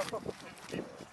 フフフフ。